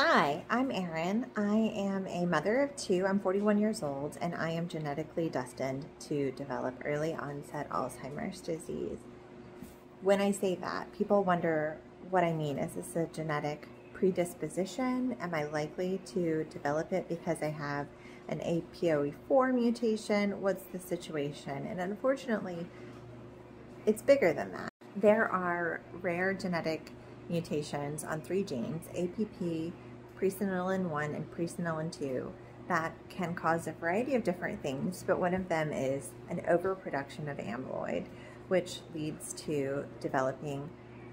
Hi, I'm Erin. I am a mother of two. I'm 41 years old and I am genetically destined to develop early onset Alzheimer's disease. When I say that, people wonder what I mean. Is this a genetic predisposition? Am I likely to develop it because I have an APOE4 mutation? What's the situation? And unfortunately, it's bigger than that. There are rare genetic mutations on three genes, APP, presenilin 1 and presenilin 2 that can cause a variety of different things, but one of them is an overproduction of amyloid, which leads to developing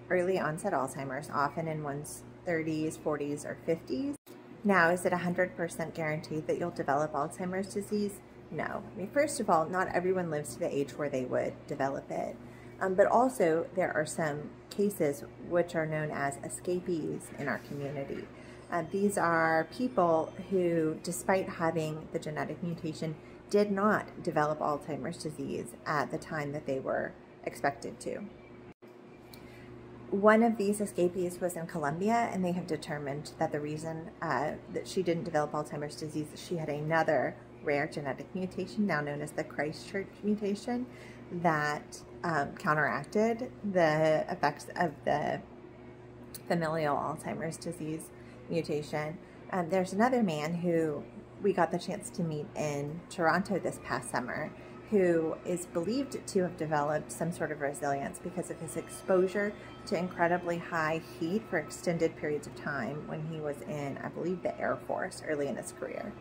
early onset Alzheimer's, often in one's 30s, 40s, or 50s. Now, is it 100% guaranteed that you'll develop Alzheimer's disease? No. I mean, first of all, not everyone lives to the age where they would develop it. Um, but also, there are some cases which are known as escapees in our community. Uh, these are people who, despite having the genetic mutation, did not develop Alzheimer's disease at the time that they were expected to. One of these escapees was in Colombia, and they have determined that the reason uh, that she didn't develop Alzheimer's disease is she had another rare genetic mutation, now known as the Christchurch mutation, that um, counteracted the effects of the familial Alzheimer's disease mutation. Um, there's another man who we got the chance to meet in Toronto this past summer who is believed to have developed some sort of resilience because of his exposure to incredibly high heat for extended periods of time when he was in, I believe, the Air Force early in his career.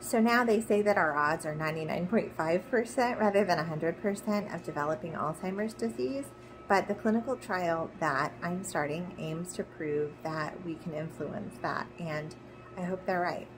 So now they say that our odds are 99.5% rather than 100% of developing Alzheimer's disease. But the clinical trial that I'm starting aims to prove that we can influence that, and I hope they're right.